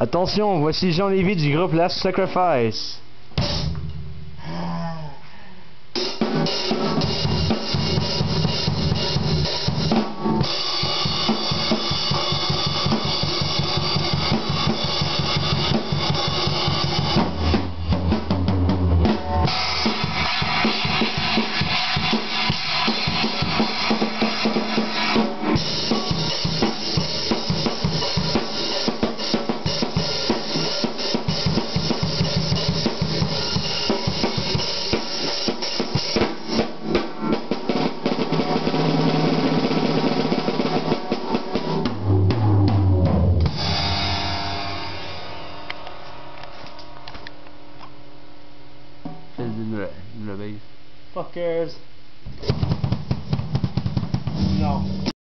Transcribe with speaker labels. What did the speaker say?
Speaker 1: Attention, voici Jean Lévy du groupe Last Sacrifice. Fuckers. No.